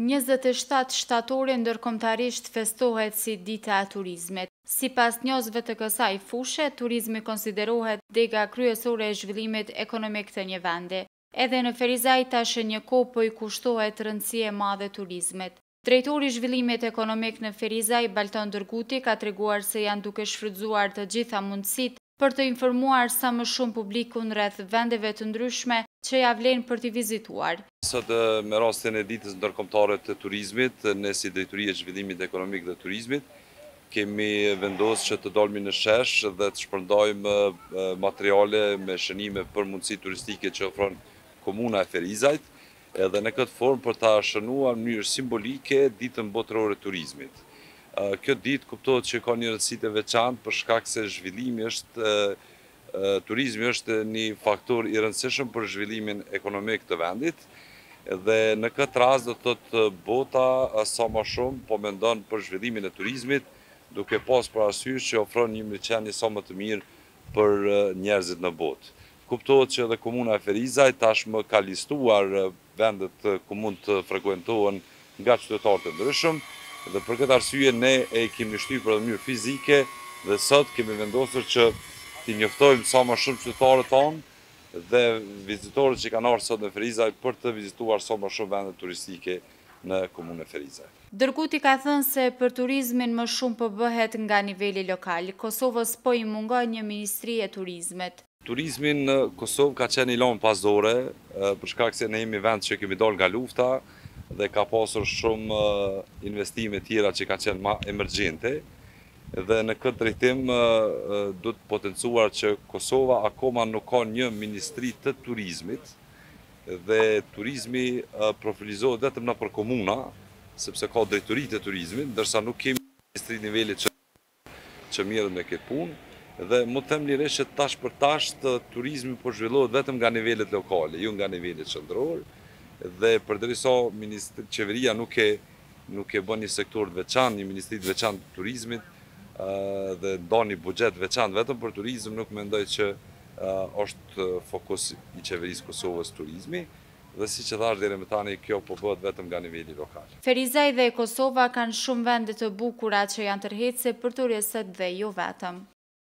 Njëzet e shtatë shtatori ndërkombëtarisht festohet si Dita e Turizmit. Sipas njohësve të kësaj fushe, turizmi konsiderohet dega kryesore e zhvillimit ekonomik të një vendi. Edhe në Ferizaj tash e një kohë po i kushtohet rëndësi e madhe turizmit. Drejtori i Zhvillimit Ekonomik në Ferizaj, Balton Dërguti ka treguar se janë duke shfrytëzuar të gjitha mundësitë për të informuar sa më shumë publikun rreth vendeve të ndryshme që ia vlen për t'i vizituar. Sot, me rastin e Ditës Ndërkombëtare të Turizmit, ne si Drejtori e Zhvillimit Ekonomik dhe Turizmit kemi vendosë që të dolmi në shesh dhe të shpërndojmë materiale me shënime për mundësi turistike që ofron Komuna e Ferizajt. Edhe në këtë formë për ta shënuar në mënyrë simbolike Ditën Botërore të Turizmit. Kjo ditë kuptohet që ka një rëndësi të veçantë për shkak se zhvillimi është turizmi është një faktor i rëndësishëm për zhvillimin ekonomik të vendit dhe në këtë rast do të thotë bota sa ma shumë po mendon për zhvillimin e turizmit duke pas parasysh që ofron një mirëqenie sa më të mirë për njerëzit në botë. Kuptohet që edhe Komuna e Ferizajt tashmë ka listuar vendet ku mund të frekuentohen nga qytetarët e ndryshëm dhe për këtë arsye ne e kemi shtypur edhe në mënyrë fizike dhe sot kemi vendosur që t'i njoftojmë sa më shumë qytetarët tanë dhe vizitorët që kanë ardhur sot në Ferizaj për të vizituar sa më shumë vendet turistike në Komunën e Ferizaj. Dërguti ka thënë se për turizmin më shumë po bëhet nga niveli lokal. Kosovës po i mungon një Ministri e Turizmit. Turizmi në Kosovë ka qenë i lënë pas dore për shkak se ne jemi vend që kemi dolë nga lufta dhe ka pasur shumë investime tjera që ka qenë ma emergjente dhe në këtë drejtim duhet potencuar që Kosova akoma nuk ka një Ministri të Turizmit Dhe turizmi profilizohet vetëm nëpër komuna, sepse ka drejtoritë e turizmit, ndërsa nuk kemi ministri nivelit që merret me këtë punë. Dhe mund të them lirisht që tash për tash turizmi po zhvillohet vetëm nga nivelet lokale, jo nga niveli qendror. Dhe përderisa ministri, qeveria nuk e nuk e bën një sektor të veçantë, një ministri të veçantë të turizmit, dhe ndan një buxhet të veçantë vetëm për turizëm, nuk mendoj që Është fokus i Qeverisë Kosovës turizmi dhe siç e thashë deri më tani kjo po bëhet vetëm nga niveli lokal. Ferizaj dhe Kosova kanë shumë vende të bukura që janë tërheqëse për turistët dhe jo vetëm.